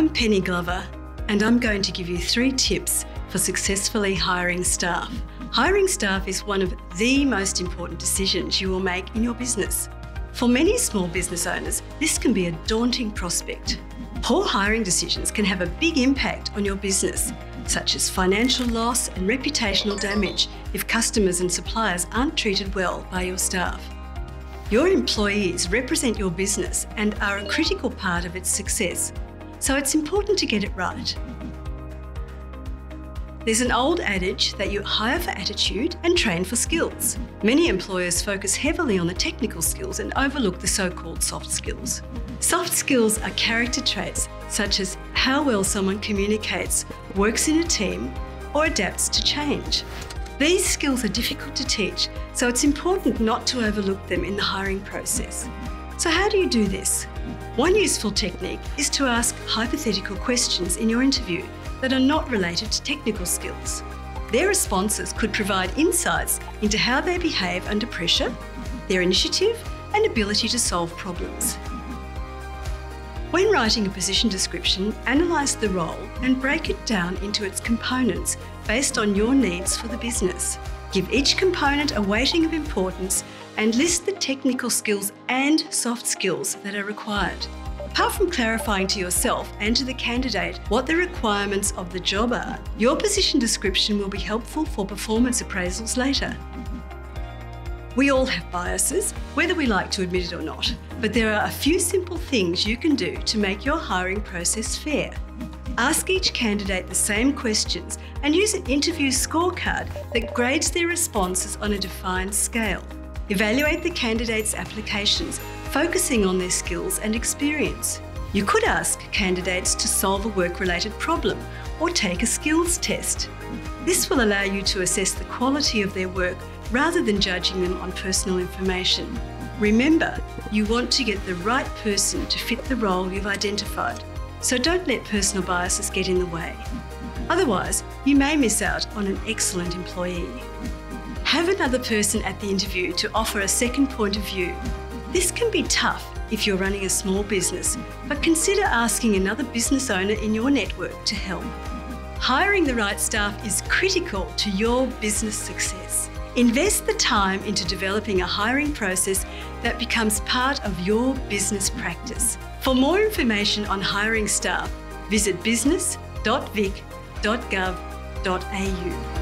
I'm Penny Glover, and I'm going to give you three tips for successfully hiring staff. Hiring staff is one of the most important decisions you will make in your business. For many small business owners, this can be a daunting prospect. Poor hiring decisions can have a big impact on your business, such as financial loss and reputational damage if customers and suppliers aren't treated well by your staff. Your employees represent your business and are a critical part of its success, so it's important to get it right. There's an old adage that you hire for attitude and train for skills. Many employers focus heavily on the technical skills and overlook the so called soft skills. Soft skills are character traits such as how well someone communicates, works in a team, or adapts to change. These skills are difficult to teach, so it's important not to overlook them in the hiring process. So, how do you do this? One useful technique is to ask hypothetical questions in your interview that are not related to technical skills. Their responses could provide insights into how they behave under pressure, their initiative, and ability to solve problems. When writing a position description, analyse the role and break it down into its components based on your needs for the business. Give each component a weighting of importance and list the technical skills and soft skills that are required. Apart from clarifying to yourself and to the candidate what the requirements of the job are, your position description will be helpful for performance appraisals later. We all have biases, whether we like to admit it or not, but there are a few simple things you can do to make your hiring process fair. Ask each candidate the same questions and use an interview scorecard that grades their responses on a defined scale. Evaluate the candidates' applications focusing on their skills and experience. You could ask candidates to solve a work related problem or take a skills test. This will allow you to assess the quality of their work rather than judging them on personal information. Remember, you want to get the right person to fit the role you've identified, so don't let personal biases get in the way. Otherwise, you may miss out on an excellent employee. Have another person at the interview to offer a second point of view this can be tough if you're running a small business, but consider asking another business owner in your network to help. Hiring the right staff is critical to your business success. Invest the time into developing a hiring process that becomes part of your business practice. For more information on hiring staff, visit business.vic.gov.au.